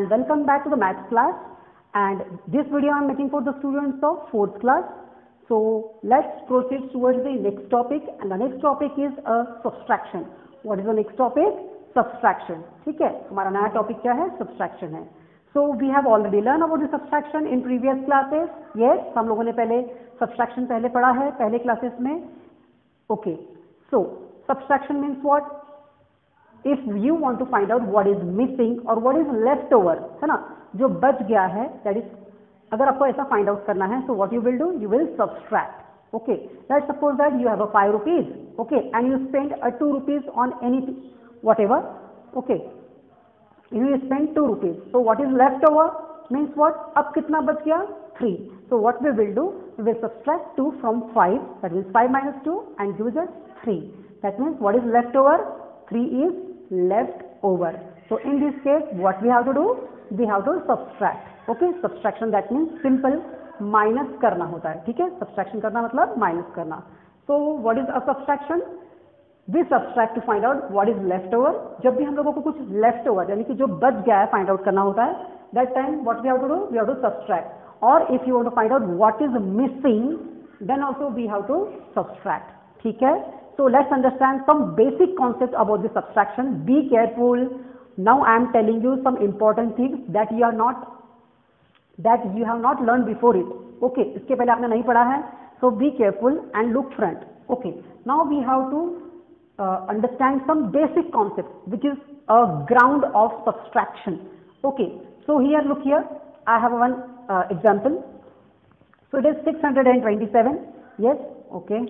and welcome back to the maths class and this video I am making for the students of 4th class. So let's proceed towards the next topic and the next topic is a subtraction. What is the next topic? Subtraction. ठीक है हमारा नया topic क्या है subtraction है So we have already learned about the subtraction in previous classes. Yes, हम लोगों ने पहले subtraction पहले पढ़ा है पहले classes में. Okay. So subtraction means what? if you want to find out what is missing or what is left over है ना जो बच गया है that is अगर आपको ऐसा find out करना है so what you will do you will subtract okay let's suppose that you have a 5 rupees okay and you spend a 2 rupees on anything whatever okay you spend 2 rupees so what is left over means what अब कितना बच गया 3 so what we will do we will subtract 2 from 5 that means 5 minus 2 and gives us 3 that means what is left over 3 is left over. So in this case what we have to do? We have to subtract. Okay, subtraction that means simple minus करना होता है ठीक है subtraction करना मतलब minus करना. So what is a subtraction? We subtract to find out what is left over. जब भी हम लोगों को कुछ left over यानी कि जो बच गया है find out करना होता है that time what we have to do? We have to subtract. Or if you want to find out what is missing then also we have to subtract. ठीक है so let's understand some basic concepts about the subtraction. Be careful. Now I am telling you some important things that you are not that you have not learned before it. Okay, इसके पहले आपने नहीं पढ़ा है. So be careful and look front. Okay, now we have to uh, understand some basic concepts which is a ground of subtraction. Okay, so here look here. I have one uh, example. So it is 627. Yes, okay.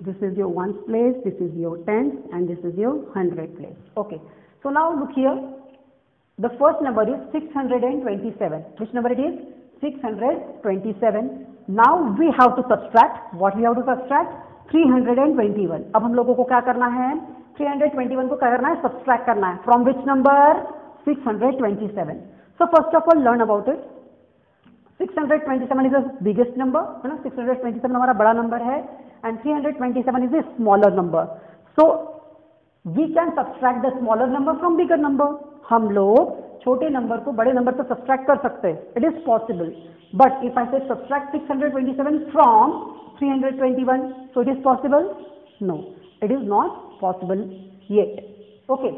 This is your ones place, this is your tens and this is your hundred place. Okay. So now look here. The first number is 627. Which number it is? 627. Now we have to subtract. What we have to subtract? 321. अब हम लोगों को क्या करना है 321 को क्या करना है subtract करना है from which number 627 so first of all learn about it 627 is the biggest number है ना 627 हमारा बड़ा नंबर है and 327 is a smaller number. So we can subtract the smaller number from bigger number. हम लोग छोटे नंबर को बड़े नंबर से सब्सट्रैक्ट कर सकते हैं it is possible but if I say subtract 627 from 321 so it is possible no it is not possible yet okay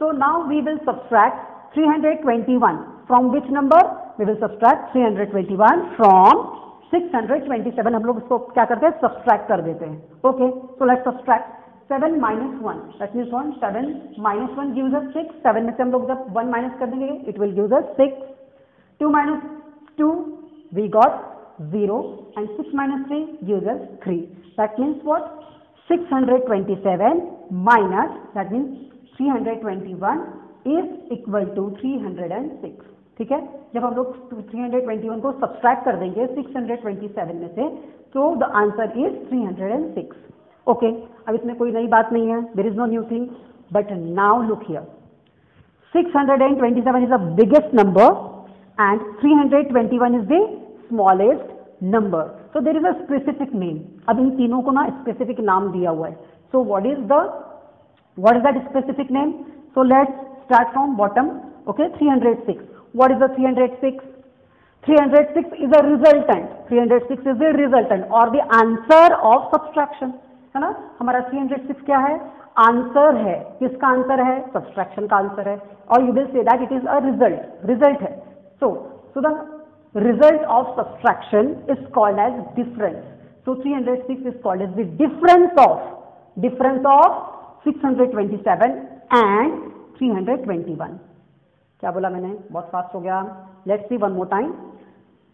so now we will subtract 321 from which number we will subtract 321 from 627 हम लोग इसको क्या करते हैं? Subtract कर देते हैं। Okay so let subtract seven minus one that means one seven minus one gives us six seven में से हम लोग जब वन माइनस कर देंगे it will gives us six two minus two we got zero. And 6 minus 3 gives us 3 that means what? 627 minus, that means 321 is equal to 306 ठीक है? जब हम लोग 321 को सब्सक्राइब कर देंगे 627 में से तो the answer is 306 okay okay, अब इसमें कोई नई बात नहीं है there is no new thing but now look here 627 is the biggest number and 321 is the smallest number so there is a specific name अब इन तीनों को ना स्पेसिफिक नाम दिया हुआ है. So what is the what is that specific name so let's start from bottom okay 306 What is the 306? 306 is a resultant. 306 is the resultant or the answer of subtraction. है ना हमारा 306 क्या है आंसर है किसका आंसर है subtraction का answer है और you will say that it is a result result है so so the result of subtraction is called as difference. So 306 is called as the difference of difference of 627 and 321. क्या बोला मैंने? बहुत fast हो गया। Let see one more time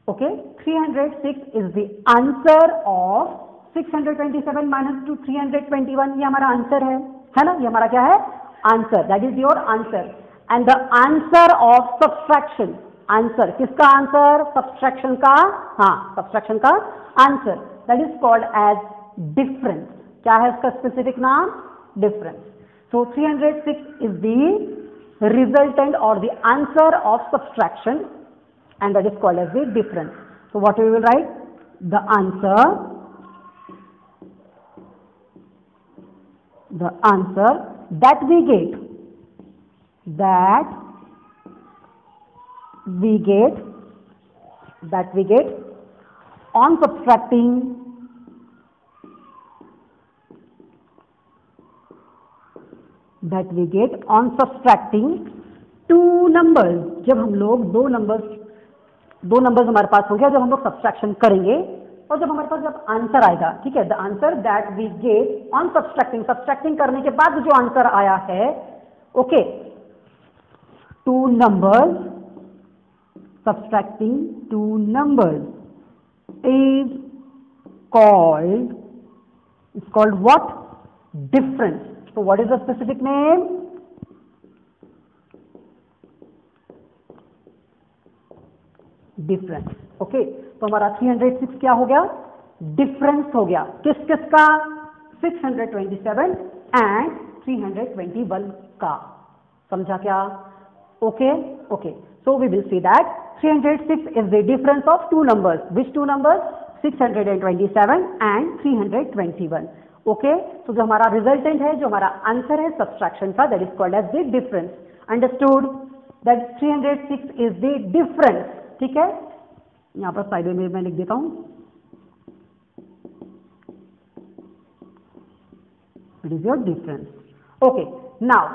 okay 306 is the answer of 627 minus two 321 ये हमारा answer है। है ना? ये हमारा क्या है? Answer that is your answer and the answer of subtraction answer किसका आंसर सब्सट्रैक्शन का? हाँ सब्सट्रैक्शन का answer that is called as difference क्या है उसका स्पेसिफिक नाम? Difference so 306 is the resultant or the answer of subtraction and that is called as the difference. So what we will write? The answer, the answer that we get, that we get that we get on subtracting that we get on subtracting two numbers. जब हम लोग दो numbers दो numbers हमारे पास हो गया, जब हम लोग subtraction करेंगे, और जब हमारे पास जब आंसर आएगा, ठीक है the answer that we get on subtracting subtracting करने के बाद जो आंसर आया है okay two numbers subtracting two numbers is called is called what difference So what is the specific name? Difference okay तो हमारा 306 क्या हो गया? डिफरेंस हो गया। किस किस का? 627 एंड 321 का। समझा क्या? Okay okay so we will see that 306 is the difference of two numbers which two numbers 627 and 321 okay तो जो हमारा रिजल्टेंट है, जो हमारा आंसर है सब्सट्रैक्शन का that is called as the difference understood that 306 is the difference ठीक है? यहाँ पर साइड में मैं लिख देता हूँ। It is your difference okay now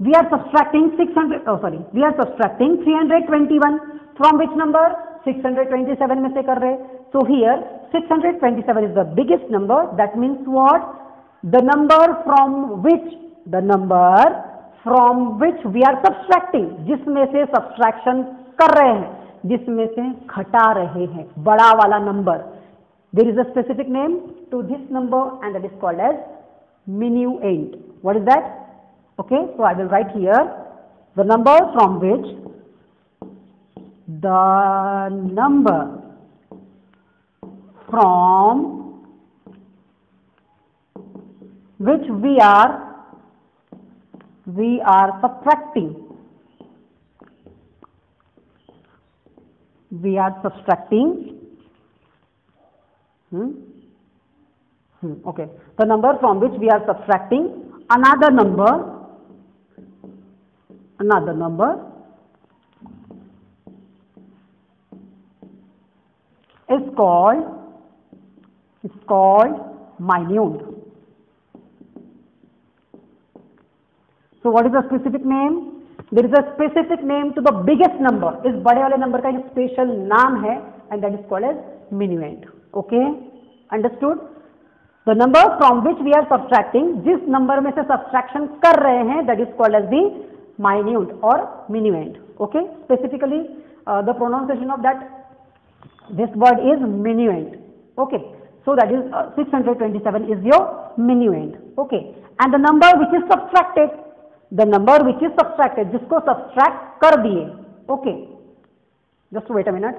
we are subtracting 600 oh sorry, we are subtracting 321 from which number? 627 में से कर रहे so, here 627 is the biggest number that means what the number from which the number from which we are subtracting जिसमें से subtraction कर रहे हैं जिसमें से घटा रहे हैं बड़ा वाला number there is a specific name to this number and that is called as minuend what is that okay so i will write here the number from which the number from which we are we are subtracting. We are subtracting. Hmm? Hmm, okay. The number from which we are subtracting another number another number is called is called minute. So what is the specific name? There is a specific name to the biggest number. इस बड़े वाले number का एक special नाम है and that is called as minuend. Okay? Understood? The number from which we are subtracting, जिस number में से subtraction कर रहे हैं that is called as the minute or minuend. Okay? Specifically uh, the pronunciation of that this word is minuend. Okay. So that is uh, 627 is your minuend. Okay. And the number which is subtracted, the number which is subtracted, जिसको subtract कर दिए. Okay. Just wait a minute.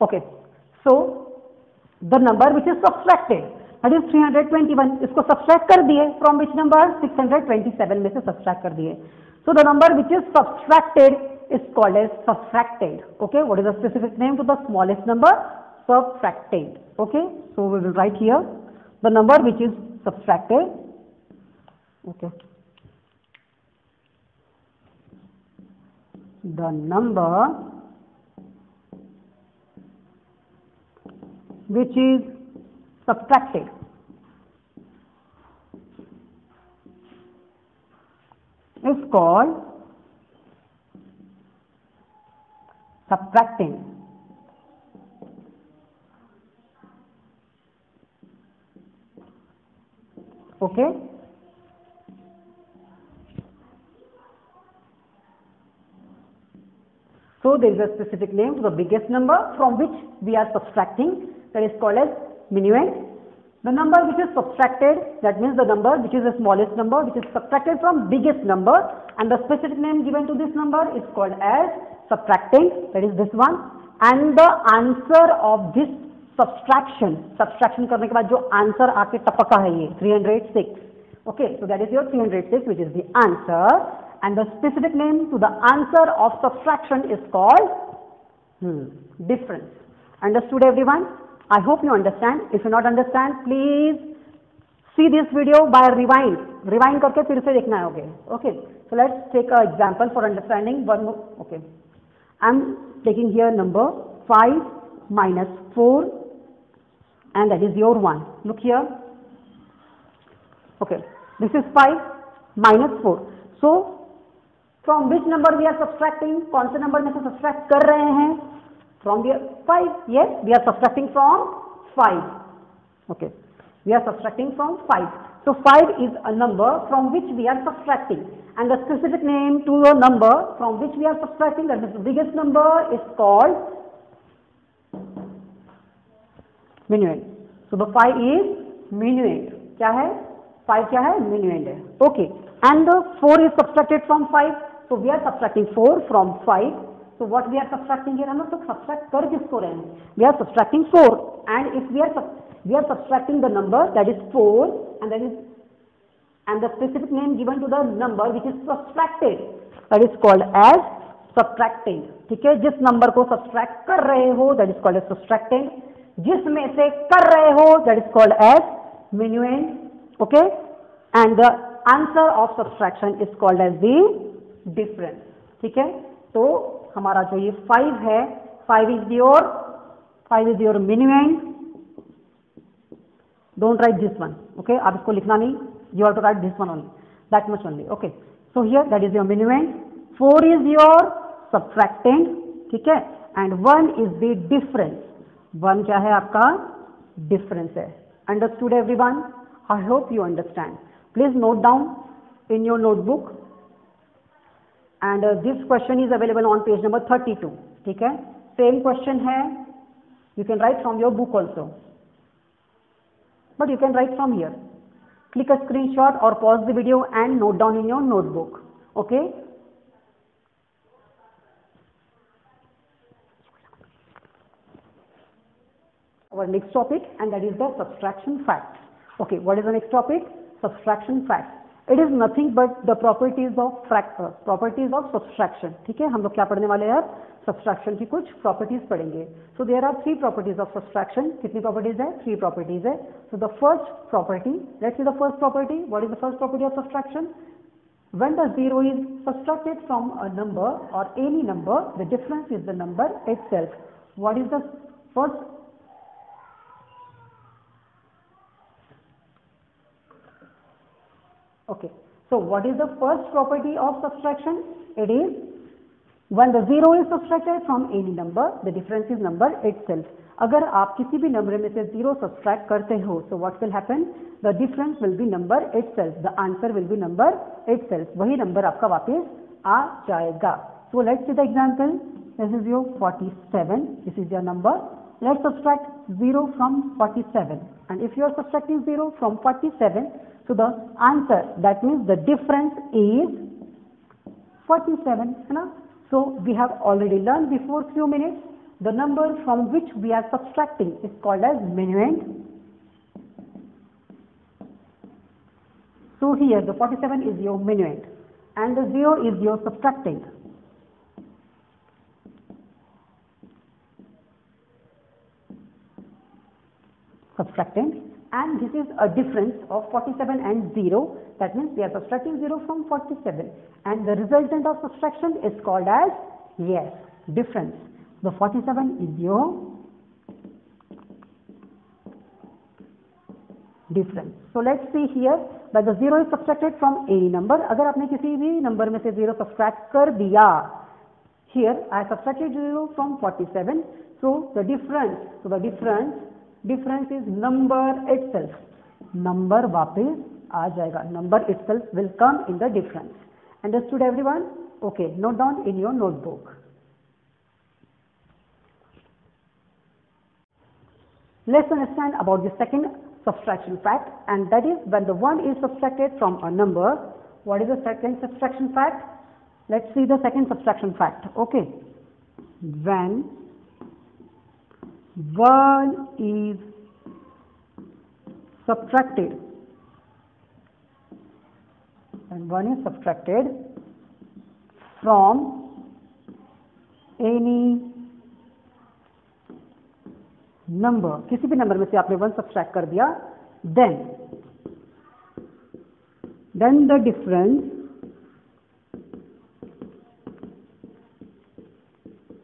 Okay. So the number which is subtracted that is 321 इसको subtract कर दिए from which number 627 में से subtract कर दिए so the number which is subtracted is called as subtracted. Okay what is the specific name to the smallest number? Subtracted. Okay so we will write here the number which is subtracted. Okay. The number which is subtracted is called subtracting. Okay? So there is a specific name for the biggest number from which we are subtracting that is called as minuend. The number which is subtracted that means the number which is the smallest number which is subtracted from biggest number and the specific name given to this number is called as subtracting that is this one and the answer of this subtraction subtraction करने के बाद जो answer आके टपका है ये 306 okay so that is your 306 which is the answer and the specific name to the answer of subtraction is called hmm, difference understood everyone I hope you understand. If you not understand, please see this video by rewind. Rewind करके फिर से देखना है okay. Okay. So let's take an example for understanding one more. Okay. I'm taking here number 5 minus 4 and that is your one. Look here. Okay. This is 5 minus 4. So from which number we are subtracting? कौन से number में से subtract कर रहे हैं? From the 5. Yes, we are subtracting from 5. Okay. We are subtracting from 5. So 5 is a number from which we are subtracting. And the specific name to the number from which we are subtracting, that is the biggest number is called minuend. So the 5 is minuend. क्या है? 5 क्या है? Minuend है. Okay. And the 4 is subtracted from 5. So we are subtracting 4 from 5. So what we are subtracting here? हम लोग तो subtract कर किसको रहे हैं? We are subtracting 4. And if we are we are subtracting the number that is 4 and that is and the specific name given to the number which is subtracted that is called as subtracting ठीक है जिस number को subtract कर रहे हो that is called as subtracting जिसमें से कर रहे हो that is called as minuend okay and the answer of subtraction is called as the difference ठीक है तो हमारा जो ये फाइव है five is your five is your minimum don't write this one okay आप इसको लिखना नहीं you are to write this one only that much only okay so here that is your minimum four is your subtracting ठीक है? And one is the difference one क्या है आपका? Difference है. Understood everyone I hope you understand please note down in your notebook and uh, this question is available on page number 32 ठीक है same question है you can write from your book also but you can write from here. Click a screenshot or pause the video and note down in your notebook. Okay. Our next topic and that is the subtraction fact. Okay, what is the next topic? Subtraction fact. It is nothing but the properties of properties of subtraction ठीक है? हम लोग क्या पढ़ने वाले यार subtraction की कुछ प्रॉपर्टीज़ पढ़ेंगे। So there are three properties of subtraction कितनी प्रॉपर्टीज़ है? थ्री प्रॉपर्टीज़ है। So the first property let's the first property what is the first property of subtraction when the zero is subtracted from a number or any number, the difference is the number itself. What is the first Okay. So what is the first property of subtraction? It is when the zero is subtracted from any number, the difference is number itself. अगर आप किसी भी number में से zero subtract करते हो so what will happen? The difference will be number itself. The answer will be number itself. वही number आपका वापस आ जाएगा. So let's see the example. This is your 47. This is your number. Let's subtract 0 from 47. And if you are subtracting 0 from 47, so the answer that means the difference is 47. You? So we have already learned before few minutes the number from which we are subtracting is called as minuend. So here the 47 is your minuend and the 0 is your subtracting. Subtracting and this is a difference of 47 and 0 that means we are subtracting 0 from 47 and the resultant of subtraction is called as yes difference the 47 is your difference so let's see here that the 0 is subtracted from any number अगर आपने किसी भी number में से 0 subtract कर दिया here I subtracted 0 from 47 so the difference so the difference Difference is number itself number वापस आ जाएगा number itself will come in the difference understood everyone okay note down in your notebook Let's understand about the second subtraction fact and that is when the 1 is subtracted from a number. What is the second subtraction fact? Let's see the second subtraction fact. Okay. When 1 is subtracted and 1 is subtracted from any number किसी भी number में से आपने one subtract कर दिया then then the difference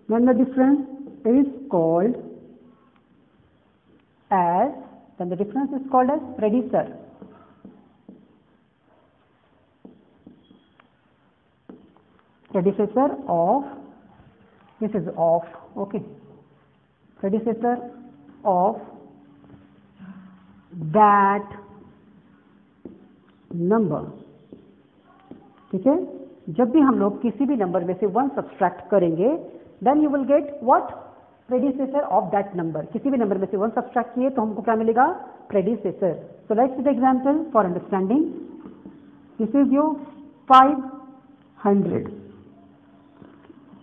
then the difference is called as then the difference is called as predecessor predecessor of this is of okay predecessor of that number ठीक है जब भी हम लोग किसी भी नंबर में से वन सब्सट्रैक्ट करेंगे then you will get what predecessor of that number किसी भी नंबर में से वन सब्सट्रैक्ट किए तो हमको क्या मिलेगा predecessor so let's the example for understanding this is your 500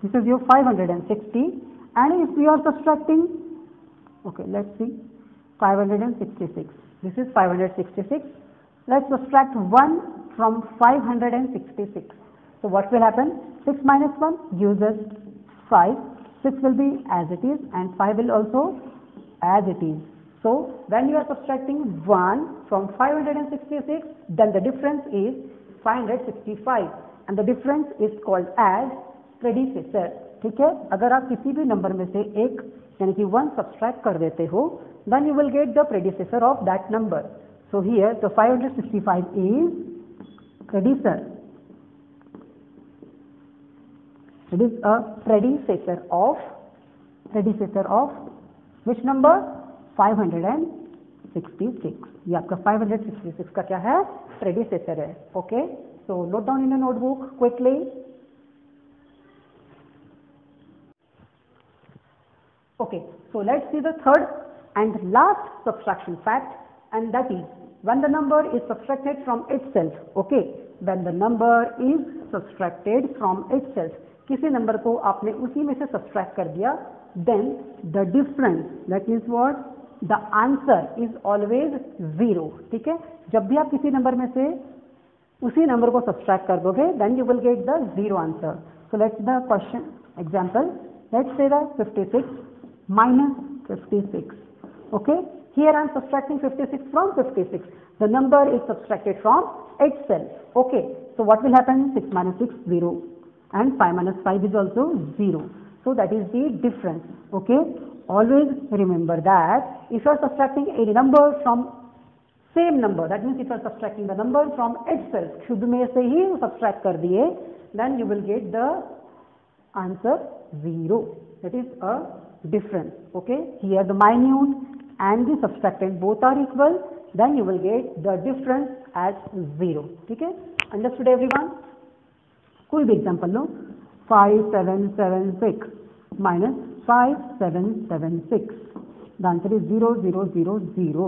this is your 560 and if we are subtracting okay let's see 566 this is 566 let's subtract 1 from 566 so what will happen 6 minus 1 gives us 5 6 will be as it is and 5 will also as it is so when you are subtracting 1 from 566 then the difference is 565 and the difference is called as predecessor ठीक है अगर आप किसी भी number में से एक यानी कि वन सब्सट्रैक्ट कर देते हो then you will get the predecessor of that number so here the 565 is predecessor it is a predecessor of predecessor of which number 566 ये आपका 566 का क्या है predecessor है okay so note down in a notebook quickly Okay, so let's see the third and last subtraction fact and that is when the number is subtracted from itself, okay, when the number is subtracted from itself, किसी number को आपने उसी में से subtract कर दिया then the difference that means what the answer is always zero ठीक है जब भी आप किसी नंबर में से उसी नंबर को सब्सट्रैक्ट कर दोगे then you will get the zero answer so let's the question example let's say the 56 minus 56. Okay, here I am subtracting 56 from 56. The number is subtracted from itself. Okay, so what will happen? 6 minus 6, 0. And 5 minus 5 is also 0. So that is the difference. Okay, always remember that if you are subtracting any number from same number, that means if you are subtracting the number from itself, शुद्ध में से ही subtract कर दिए, then you will get the answer 0. That is a difference okay here the minute and the subtractant both are equal then you will get the difference as 0 ठीक है understood everyone कोई भी example लो 5776 minus 5776 the answer is 0000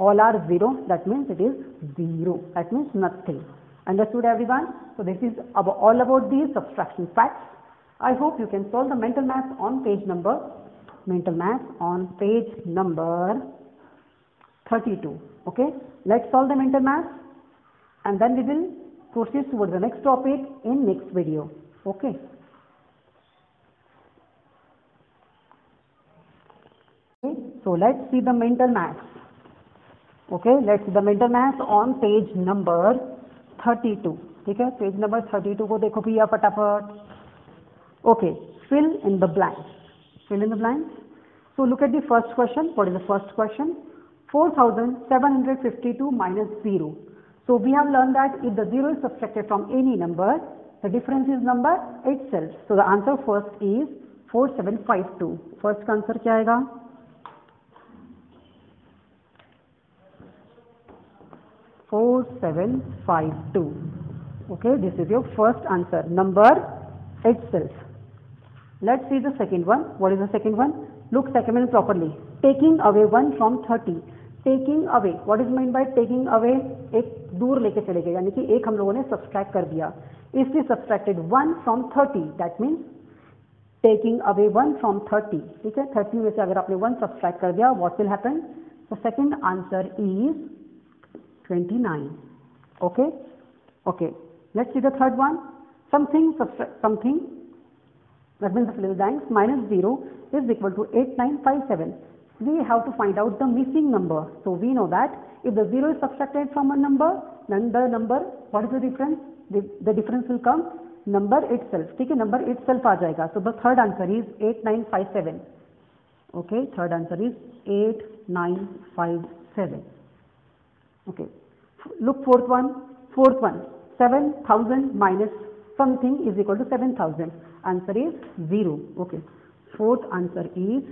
all are zero that means it is zero that means nothing understood everyone so this is अब all about the subtraction facts I hope you can solve the mental math on page number mental math on page number 32 okay let's solve the mental math and then we will proceed towards the next topic in next video okay okay so let's see the mental math okay let's see the mental math on page number 32 ठीक है page number 32 को देखो भैया फटाफट Okay, fill in the blanks. Fill in the blanks. So look at the first question. What is the first question? 4752 minus 0. So we have learned that if the 0 is subtracted from any number, the difference is number itself. So the answer first is 4752. First का answer क्या आएगा? Four seven five two. Okay, this is your first answer. Number itself. Let's see the second one. What is the second one? Look second one properly. Taking away 1 from 30. Taking away what is mean by taking away एक दूर लेके चले गए, यानी कि एक हम लोगों ने सब्सट्रैक्ट कर दिया। इसलिए subtracted one from thirty that means taking away one from thirty ठीक है? थर्टी में से अगर आपने वन सब्सट्रैक्ट कर दिया what will happen the second answer is twenty nine okay okay let's see the third one something something minus zero is equal to eight nine five seven we have to find out the missing number. So we know that if the 0 is subtracted from a number, then the number, what is the difference? The, the difference will come number itself. ठीक है number itself आ जाएगा. So the third answer is 8957. Okay, third answer is 8957. Okay, look fourth one. Fourth one, 7000 minus something is equal to 7000. Answer is 0. Okay, fourth answer is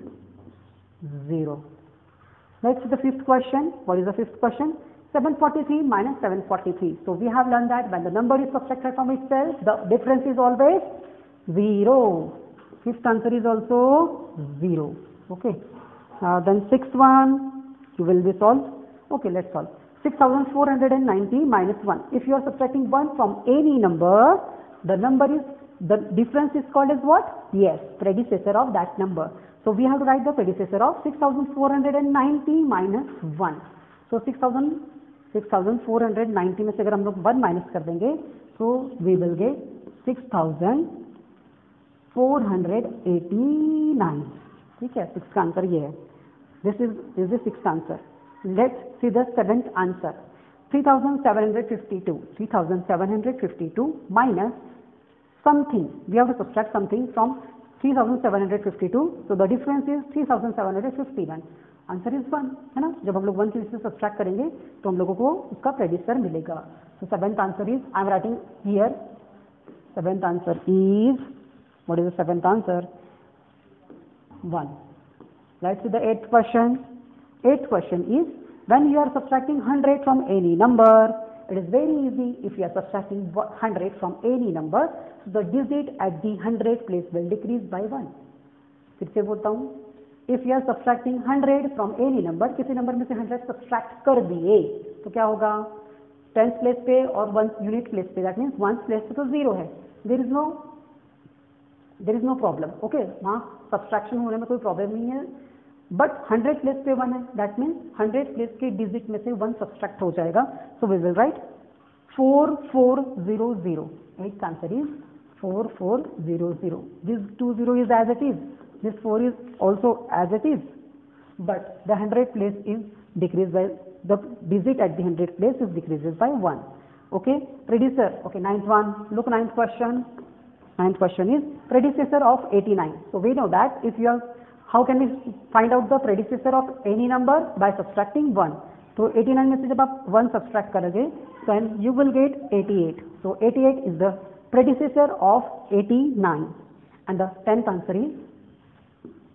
0. Next the fifth question. What is the fifth question? 743 minus 743. So we have learned that when the number is subtracted from itself, the difference is always 0. Fifth answer is also 0. Okay. Uh, then sixth one, you will be solved. Okay, let's solve. 6490 minus 1. If you are subtracting 1 from any number, the number is, the difference is called as what? Yes, predecessor of that number. So we have to write the predecessor of 6490 minus 1. So 6000 6490 में से अगर हम लोग 1 minus कर देंगे तो we will get 6489 ठीक है सिक्स का आंसर ये है this is is six answer let's see the seventh answer 3752 3752 minus something we have to subtract something from 3752 so the difference is 3751 answer is one है ना जब हम लोग वन से सब्सट्रैक्ट करेंगे तो हम लोगों को उसका प्रेडिसर मिलेगा so seventh answer is I am writing here seventh answer is what is the seventh answer one let's see the eighth question eighth question is when you are subtracting 100 from any number it is very easy if you are subtracting 100 from any number, so the digit at the 100 place will decrease by 1 फिर से बोलता हूँ if you are subtracting 100 from any number किसी number में से 100 subtract कर दिए तो क्या होगा? टेंथ प्लेस पे और वन यूनिट प्लेस पे दैट मीन्स वन प्लेस पे तो ज़ीरो है। There is no there is no problem okay वहाँ सब्सट्रैक्शन होने में कोई प्रॉब्लम नहीं है। बट 100 प्लेस पे वन है. दैट मीन 100 प्लेस के डिजिट में से वन सब्सट्रैक्ट हो जाएगा. So we will write 4400 eight answer is 4400 this 20 is as it is this 4 is also as it is but the 100 place is decrease by the digit at the 100 place is decrease by one okay ready sir okay ninth one look ninth question ninth question is predecessor of 89 so we know that if you are how can we find out the predecessor of any number by subtracting one तो 89 में से जब आप one subtract करोगे तो and you will get 88 so 88 is the predecessor of 89 and the tenth answer is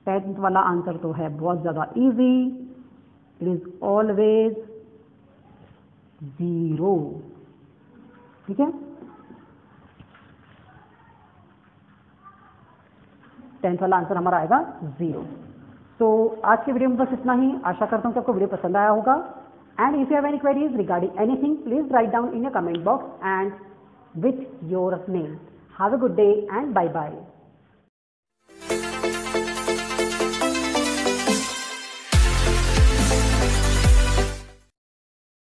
tenth वाला answer तो है बहुत ज़्यादा easy it is always zero ठीक है? टेंथ वाला आंसर हमारा आएगा ज़ीरो तो आज के वीडियो में बस इतना ही. आशा करता हूँ कि आपको वीडियो पसंद आया होगा. And if you have any queries regarding anything please write down in your comment box and with your name have a good day and bye bye